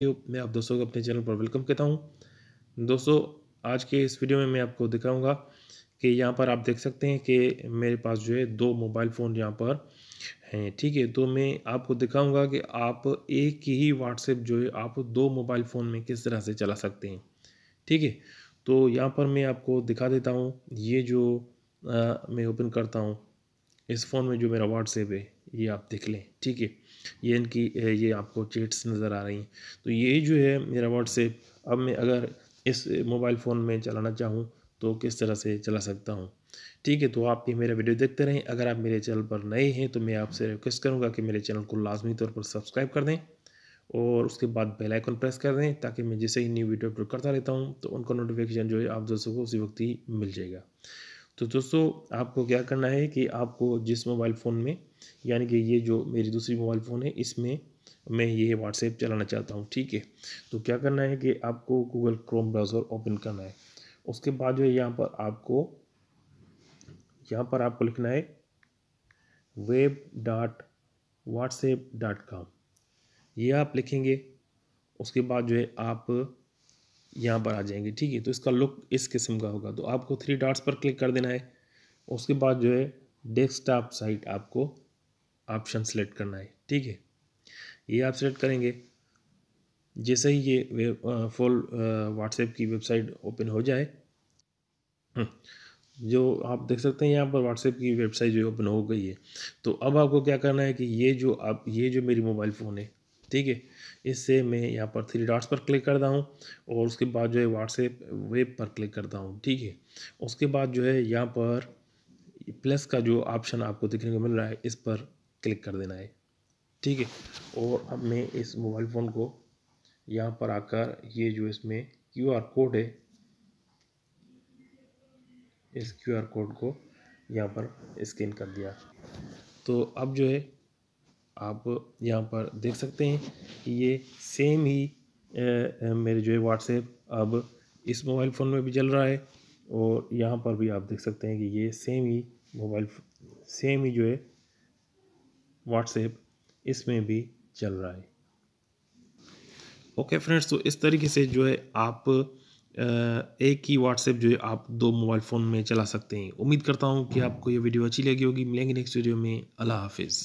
मैं आप दोस्तों को अपने चैनल पर वेलकम कहता हूँ। दोस्तों आज के इस वीडियो में मैं आपको दिखाऊँगा कि यहाँ पर आप देख सकते हैं कि मेरे पास जो है दो मोबाइल फ़ोन यहाँ पर हैं ठीक है? तो मैं आपको दिखाऊँगा कि आप एक ही व्हाट्सएप जो है आप दो मोबाइल फ़ोन में किस तरह से चला सकते हैं ठीक है? तो यहाँ पर मैं आपको दिखा देता हूँ। ये जो आ, मैं ओपन करता हूँ इस फ़ोन में जो मेरा व्हाट्सएप है, ये आप देख लें, ठीक है? ये इनकी, ये आपको चेट्स नज़र आ रही हैं। तो ये जो है मेरा व्हाट्सएप, अब मैं अगर इस मोबाइल फ़ोन में चलाना चाहूँ तो किस तरह से चला सकता हूँ? ठीक है तो आप ये मेरा वीडियो देखते रहें। अगर आप मेरे चैनल पर नए हैं तो मैं आपसे रिक्वेस्ट करूँगा कि मेरे चैनल को लाजमी तौर पर सब्सक्राइब कर दें और उसके बाद बेल आइकन प्रेस कर दें, ताकि मैं जैसे ही न्यू वीडियो अपलोड करता रहता हूँ तो उनका नोटिफिकेशन जो है आप दोस्तों को उसी वक्त ही मिल जाएगा। तो दोस्तों, आपको क्या करना है कि आपको जिस मोबाइल फ़ोन में, यानी कि ये जो मेरी दूसरी मोबाइल फ़ोन है, इसमें मैं ये व्हाट्सएप चलाना चाहता हूँ, ठीक है? तो क्या करना है कि आपको गूगल क्रोम ब्राउज़र ओपन करना है। उसके बाद जो है, यहाँ पर आपको, यहाँ पर आपको लिखना है web dot WhatsApp dot com ये आप लिखेंगे, उसके बाद जो है, आप यहाँ पर आ जाएँगे। ठीक है तो इसका लुक इस किस्म का होगा। तो आपको थ्री डॉट्स पर क्लिक कर देना है। उसके बाद जो है डेस्कटॉप साइट आपको ऑप्शन सेलेक्ट करना है। ठीक है ये आप सेलेक्ट करेंगे। जैसे ही ये फुल व्हाट्सएप की वेबसाइट ओपन हो जाए हम्म, जो आप देख सकते हैं यहाँ पर व्हाट्सएप की वेबसाइट जो ओपन हो गई है। तो अब आपको क्या करना है कि ये जो आप ये जो मेरी मोबाइल फ़ोन है ठीक है? इससे मैं यहाँ पर थ्री डॉट्स पर क्लिक करता हूँ और उसके बाद जो है व्हाट्सएप वेब पर क्लिक करता हूँ, ठीक है? उसके बाद जो है यहाँ पर प्लस का जो ऑप्शन आपको देखने को मिल रहा है, इस पर क्लिक कर देना है, ठीक है? और अब मैं इस मोबाइल फ़ोन को यहाँ पर आकर ये जो इसमें क्यू आर कोड है, इस क्यू आर कोड को यहाँ पर स्कैन कर दिया। तो अब जो है आप यहाँ पर देख सकते हैं कि ये सेम ही ए, मेरे जो है व्हाट्सएप अब इस मोबाइल फ़ोन में भी चल रहा है और यहाँ पर भी आप देख सकते हैं कि ये सेम ही मोबाइल सेम ही जो है व्हाट्सएप इसमें भी चल रहा है। ओके okay फ्रेंड्स तो इस तरीके से जो है आप एक ही व्हाट्सएप जो है आप दो मोबाइल फ़ोन में चला सकते हैं। उम्मीद करता हूँ कि आपको ये वीडियो अच्छी लगी होगी। मिलेंगे नेक्स्ट वीडियो में। अल्लाह हाफिज़।